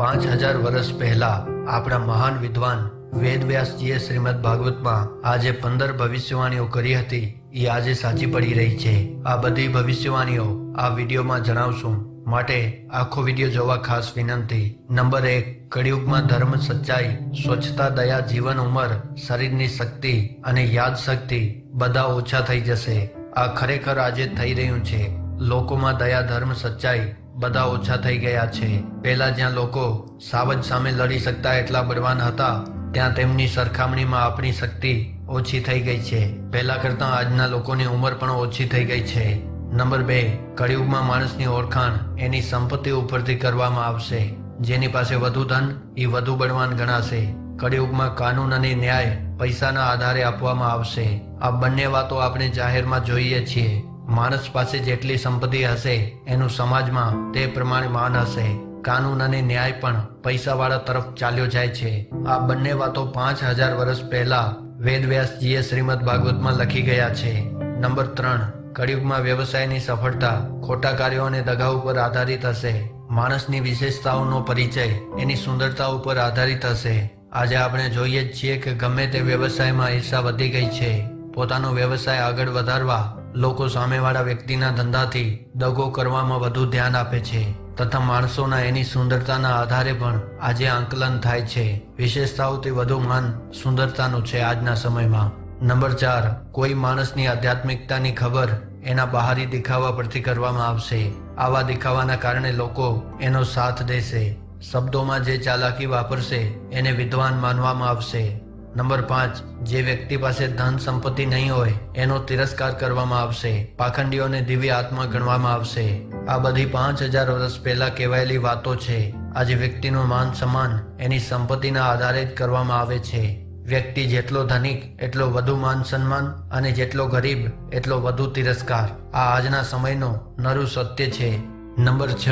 પાંચ હજાર વર્ષ પહેલા આપણા મહાન વિદ્વાન વેદવ્યાસજીએ શ્રીમદ ભાગવતમાં આજે પંદર ભવિષ્યવાણીઓ કરી હતી. એ આજે સાચી પડી રહી છે. આ બધી ભવિષ્યવાણીઓ આ વિડીયોમાં જણાવશું. માટે આખો વીડિયો જોવા ખાસ વિનંતી. નંબર એક, કળિયુગમાં ધર્મ સચ્ચાઈ, સ્વચ્છતા, દયા, જીવન, ઉંમર, શરીરની શક્તિ અને યાદ શક્તિ બધા ઓછા થઈ જશે. આ ખરેખર આજે થઈ રહ્યું છે. લોકોમાં દયા, ધર્મ, સચ્ચાઈ બધા ઓછા થઈ ગયા છે. પહેલા જ્યાં લોકો સાવજ સામે લડી શકતા એટલા બળવાન હતા, ત્યાં તેમની સરખામણીમાં આપણી શક્તિ ઓછી થઈ ગઈ છે. પહેલા કરતાં આજના લોકોની ઉંમર પણ ઓછી થઈ ગઈ છે. નંબર બે, કળિયુગમાં માણસની ઓળખાણ એની સંપત્તિ ઉપરથી કરવામાં આવશે. જેની પાસે વધુ ધન એ વધુ બળવાન ગણાશે. કળિયુગમાં કાનૂન અને ન્યાય પૈસાના આધારે આપવામાં આવશે. આ બંને વાતો આપણે જાહેરમાં જોઈએ છીએ. માણસ પાસે જેટલી સંપત્તિ હશે, એનું સમાજમાં તે પ્રમાણે માન હશે. કાનૂન અને ન્યાય પણ પૈસાવાળા તરફ ચાલ્યો જાય છે. આ બંને વાતો પાંચ હજાર વર્ષ પહેલા વેદવ્યાસજીએ શ્રીમદ ભાગવતમાં લખી ગયા છે. નંબર ત્રણ, કળિયુગમાં વ્યવસાયની સફળતા ખોટા કાર્યો અને દગા ઉપર આધારિત હશે. માણસની વિશેષતાઓનો પરિચય એની સુંદરતા ઉપર આધારિત હશે. આજે આપણે જોઈએ જ છીએ કે ગમે તે વ્યવસાયમાં ઈર્ષા વધી ગઈ છે. પોતાનો વ્યવસાય આગળ વધારવા લોકો સામેવાળા વ્યક્તિના ધંધાથી દગો કરવામાં વધુ ધ્યાન આપે છે તથા માણસોના એની સુંદરતાના આધારે પણ આજે આંકલન થાય છે. વિશેષતાઓથી વધુ માન સુંદરતાનું છે આજના સમયમાં. નંબર ચાર, કોઈ માણસની આધ્યાત્મિકતાની ખબર એના બહારી દેખાવા પરથી કરવામાં આવશે. આવા દેખાવાના કારણે લોકો એનો સાથ દેશે. શબ્દોમાં જે ચાલાકી વાપરશે, એને વિદ્વાન માનવામાં આવશે. નંબર પાંચ, જે વ્યક્તિ પાસે ધન સંપત્તિ નહીં હોય, એનો તિરસ્કાર કરવામાં આવશે. પાખંડીઓને દિવ્ય આત્મા ગણવામાં આવશે. આ બધી પાંચ હજાર વર્ષ પહેલા કહેવાયેલી વાતો છે. આજે વ્યક્તિનું માન સન્માન એની સંપત્તિના આધારે જ કરવામાં આવે છે. વ્યક્તિ જેટલો ધનિક, એટલો વધુ માન સન્માન અને જેટલો ગરીબ, એટલો વધુ તિરસ્કાર. આ આજના સમયનો નરું સત્ય છે. નંબર છ,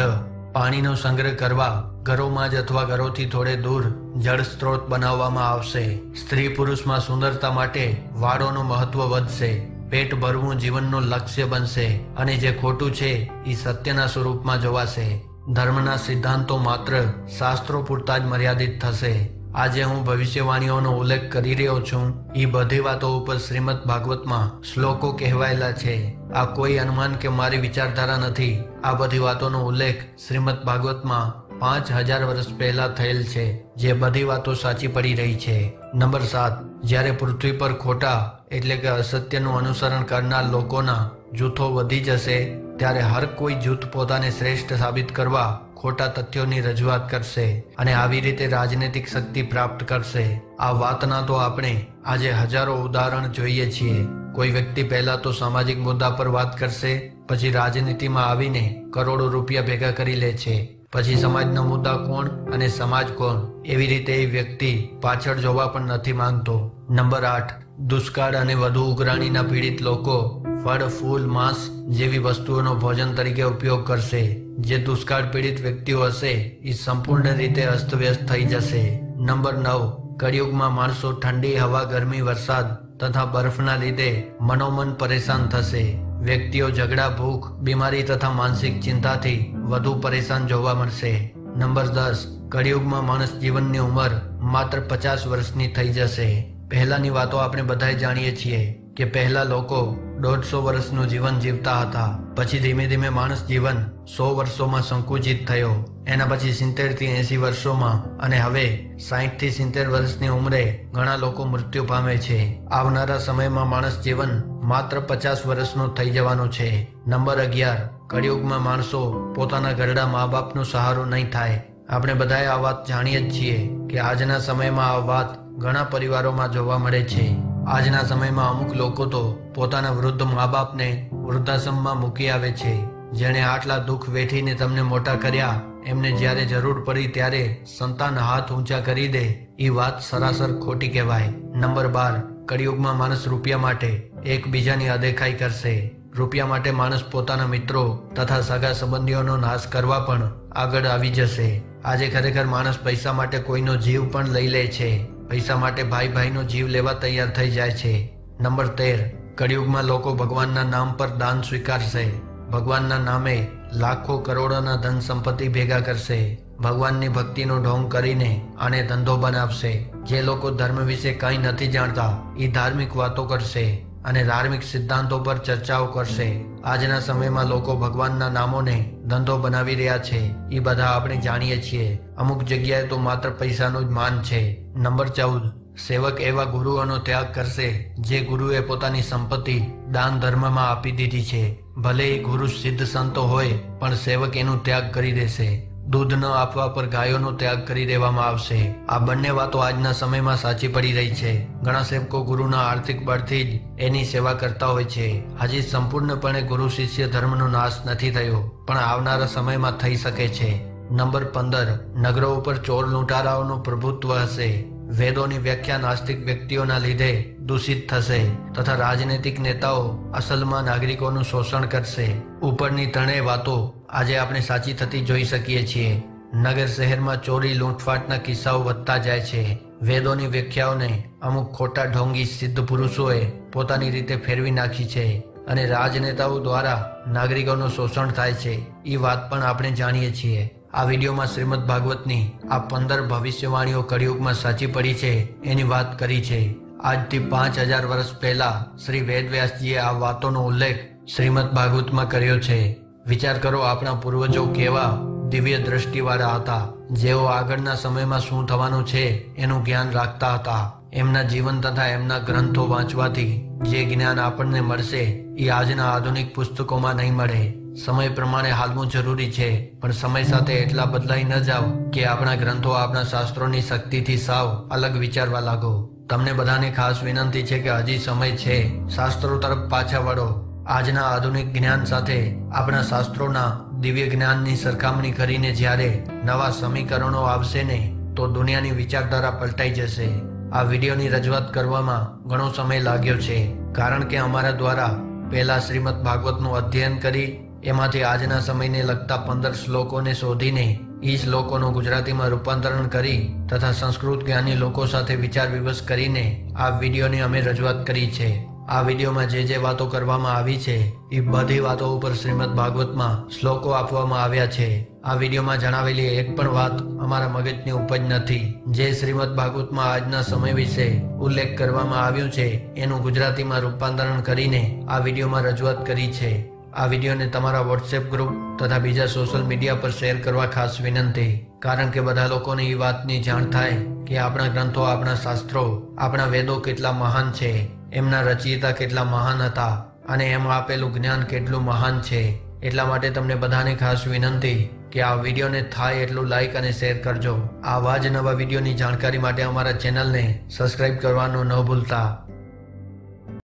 પાણીનો સંગ્રહ કરવા. ઘરોમાં જ અથવા ઘરોથી થોડે દૂર જળ સ્ત્રોત બનાવવામાં આવશે. સ્ત્રી પુરુષમાં સુંદરતા માટે વાળોનું મહત્વ વધશે. પેટ ભરવું જીવનનું લક્ષ્ય બનશે અને જે ખોટું છે એ સત્યના સ્વરૂપમાં જોવાશે. ધર્મના સિદ્ધાંતો માત્ર શાસ્ત્રો પૂરતા જ મર્યાદિત થશે. આજે હું ભવિષ્યવાણીઓનો ઉલ્લેખ કરી રહ્યો છું. એ બધી વાતો ઉપર શ્રીમદ ભાગવતમાં શ્લોકો કહેવાયેલા છે. આ કોઈ અનુમાન કે મારી વિચારધારા નથી. આ બધી વાતોનો ઉલ્લેખ શ્રીમદ ભાગવતમાં પાંચ હજાર વર્ષ પહેલા થયેલ છે, જે બધી વાતો સાચી પડી રહી છે. નંબર સાત, જ્યારે પૃથ્વી પર ખોટા એટલે કે અસત્યનું અનુસરણ કરનાર લોકોના જૂથો વધી જશે, ત્યારે હર કોઈ જૂથ પોતાને શ્રેષ્ઠ સાબિત કરવા ખોટા તથ્યોની રજૂઆત કરશે અને આવી રીતે રાજનૈતિક શક્તિ પ્રાપ્ત કરશે. આ વાતના તો આપણે આજે હજારો ઉદાહરણ જોઈએ છીએ. કોઈ વ્યક્તિ પહેલા તો સામાજિક મુદ્દા પર વાત કરશે, પછી રાજનીતિમાં આવીને કરોડો રૂપિયા ભેગા કરી લે છે. પછી સમાજના મુદ્દા કોણ અને સમાજ કોણ? એવી રીતે એ વ્યક્તિ પાછળ જોવા પણ નથી માંગતો. નંબર આઠ, દુષ્કાળ અને વધુ ઉઘરાણીના પીડિત લોકો ફળ, ફૂલ, માંસ જેવી વસ્તુઓનો ભોજન તરીકે ઉપયોગ કરશે. જે દુષ્કાળ પીડિત વ્યક્તિઓ હશે એ સંપૂર્ણ રીતે અસ્તવ્યસ્ત થઈ જશે. નંબર નવ, કળિયુગમાં માણસો ઠંડી, હવા, ગરમી, વરસાદ તથા બરફના લીધે મનોમન પરેશાન થશે. વ્યક્તિઓ ઝઘડા, ભૂખ, બીમારી તથા માનસિક ચિંતાથી વધુ પરેશાન જોવા મળશે. નંબર દસ, કળિયુગમાં માણસ જીવનની ઉંમર માત્ર પચાસ વર્ષની થઈ જશે. પહેલાની વાતો આપણે બધાએ જાણીએ છીએ કે પહેલા લોકો દોઢસો વર્ષનું જીવન જીવતા હતા. પછી ધીમે ધીમે માણસ જીવન સો વર્ષોમાં સંકુચિત થયો. એના પછી સિત્તેરથી એસી વર્ષોમાં અને હવે સાહીઠથી સિત્તેર વર્ષની ઉંમરે ઘણા લોકો મૃત્યુ પામે છે. આવનારા સમયમાં માણસ જીવન માત્ર પચાસ વર્ષનો થઈ જવાનો છે. નંબર અગિયાર. કળિયુગમાં માણસો પોતાના ઘરડા મા બાપનો સહારો નહીં થાય. આપણે બધાએ આ વાત જાણીએ જ છીએ કે આજના સમયમાં આ વાત ઘણા પરિવારોમાં જોવા મળે છે. આજના સમયમાં અમુક લોકો તો પોતાના વૃદ્ધ મા બાપને વૃદ્ધાશ્રમમાં મૂકી આવે છે. જેણે આટલા દુઃખ વેઠીને તમને મોટા કર્યા, એમને જ્યારે જરૂર પડી ત્યારે સંતાન હાથ ઊંચા કરી દે. એ વાત સરાસર ખોટી કહેવાય. નંબર બાર. કળિયુગમાં માણસ રૂપિયા માટે એકબીજાની અદેખાઈ કરશે. રૂપિયા માટે માણસ પોતાના મિત્રો તથા સગા સંબંધીઓનો નાશ કરવા પણ આગળ આવી જશે. આજે ખરેખર માણસ પૈસા માટે કોઈનો જીવ પણ લઈ લે છે. પૈસા માટે ભાઈ ભાઈનો જીવ લેવા તૈયાર થઈ જાય છે. નંબર તેર. કળિયુગમાં લોકો ભગવાનના નામ પર દાન સ્વીકારશે. ભગવાનના નામે લાખો કરોડોના ધન સંપત્તિ ભેગા કરશે. ભગવાનની ભક્તિનો ઢોંગ કરીને આને ધંધો બનાવશે. જે લોકો ધર્મ વિશે કંઈ નથી જાણતા એ ધાર્મિક વાતો કરશે. અને ધાર્મિક સિદ્ધાંતો પર ચર્ચાઓ કરશે. આજના સમયમાં લોકો ભગવાનના નામોને ધંધો બનાવી રહ્યા છે. એ બધા આપણે જાણીએ છીએ. અમુક જગ્યાએ તો માત્ર પૈસાનું જ માન છે. નંબર ચૌદ. સેવક એવા ગુરુઓનો ત્યાગ કરશે, જે ગુરુએ પોતાની સંપત્તિ દાન ધર્મમાં આપી દીધી છે. ભલે એ ગુરુ સિદ્ધ સંતો હોય, પણ સેવક એનું ત્યાગ કરી દેશે. દૂધ ન આપવા પર ગાયોનો ત્યાગ કરી દેવામાં આવશે. આ બંને વાતો આજના સમયમાં સાચી પડી રહી છે. ઘણા સેવકો ગુરુના આર્થિક બળથી જ એની સેવા કરતા હોય છે. હજી સંપૂર્ણપણે ગુરુ શિષ્ય ધર્મનો નાશ નથી થયો, પણ આવનારા સમયમાં થઈ શકે છે. નંબર પંદર. નગરો ઉપર ચોર લૂંટારાઓનું પ્રભુત્વ હશે. વેદોની વ્યાખ્યા નાસ્તિક વ્યક્તિઓના લીધે દૂષિત થશે તથા રાજનૈતિક નેતાઓ અસલમાં નાગરિકોનું શોષણ કરશે. ઉપરની ત્રણેય વાતો આજે આપણે સાચી થતી જોઈ શકીએ છીએ. નગર શહેરમાં ચોરી, લૂંટફાટના કિસ્સાઓ વધતા જાય છે. વેદોની વ્યાખ્યાઓને અમુક ખોટા ઢોંગી સિદ્ધ પુરુષોએ પોતાની રીતે ફેરવી નાખી છે અને રાજનેતાઓ દ્વારા નાગરિકોનું શોષણ થાય છે. એ વાત પણ આપણે જાણીએ છીએ. આ વિડીયોમાં શ્રીમદ ભાગવતની આ પંદર ભવિષ્યવાણીઓ કળિયુગમાં સાચી પડી છે એની વાત કરી છે. આજથી પાંચ હજાર વર્ષ પહેલા શ્રી વેદવ્યાસજીએ આ વાતોનો ઉલ્લેખ શ્રીમદ ભાગવતમાં કર્યો છે. વિચાર કરો, આપણા પૂર્વજો કેવા દિવ્ય દ્રષ્ટિવાળા હતા. જેઓ આગળના સમયમાં શું થવાનું છે એનું જ્ઞાન રાખતા હતા. એમના જીવન તથા એમના ગ્રંથો વાંચવાથી જે જ્ઞાન આપણને મળશે, એ આજના આધુનિક પુસ્તકોમાં નહીં મળે. સમય પ્રમાણે હાલવું જરૂરી છે, પણ સમય સાથે એટલા બદલાઈ ન જાઓ કે આપણા ગ્રંથો આપણા શાસ્ત્રોની શક્તિથી સાવ અલગ વિચારવા લાગો. તમને બધાને ખાસ વિનંતી છે કે હજી સમય છે. શાસ્ત્રો તરફ પાછા વળો. આજના આધુનિક જ્ઞાન સાથે આપણા શાસ્ત્રોના દિવ્ય જ્ઞાનની સરખામણી કરીને જ્યારે નવા સમીકરણો આવશે ને, તો દુનિયાની વિચારધારા પલટાઈ જશે. આ વિડીયોની રજૂઆત કરવામાં ઘણો સમય લાગ્યો છે. કારણ કે અમારા દ્વારા પહેલા શ્રીમદ ભાગવતનું અધ્યયન કરી, એમાંથી આજના સમયને લગતા પંદર શ્લોકોને શોધીને એ શ્લોકોનું ગુજરાતીમાં રૂપાંતરણ કરી તથા સંસ્કૃત જ્ઞાની લોકો સાથે વિચાર વિમર્શ કરીને આ વિડીયોની અમે રજૂઆત કરી છે. આ વિડીયોમાં જે જે વાતો કરવામાં આવી છે, એ બધી વાતો ઉપર શ્રીમદ ભાગવતમાં શ્લોકો આપવામાં આવ્યા છે. આ વિડીયોમાં જણાવેલી એક પણ વાત અમારા મગજની ઉપજ નથી. જે શ્રીમદ ભાગવતમાં આજના સમય વિશે ઉલ્લેખ કરવામાં આવ્યું છે, એનું ગુજરાતીમાં રૂપાંતરણ કરીને આ વિડીયોમાં રજૂઆત કરી છે. આ વિડીયોને તમારા વોટ્સએપ ગ્રુપ તથા બીજા સોશિયલ મીડિયા પર શેર કરવા ખાસ વિનંતી. કારણ કે બધા લોકોને એ વાતની જાણ થાય કે આપણા ગ્રંથો, આપણા શાસ્ત્રો, આપણા વેદો કેટલા મહાન છે. એમના રચયિતા કેટલા મહાન હતા અને એમાં આપેલું જ્ઞાન કેટલું મહાન છે. એટલા માટે તમને બધાને ખાસ વિનંતી કે આ વિડીયોને થાય એટલું લાઈક અને શેર કરજો. આવા જ નવા વિડીયોની જાણકારી માટે અમારા ચેનલને સબસ્ક્રાઇબ કરવાનું ન ભૂલતા.